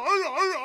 Oh, oh, oh, oh.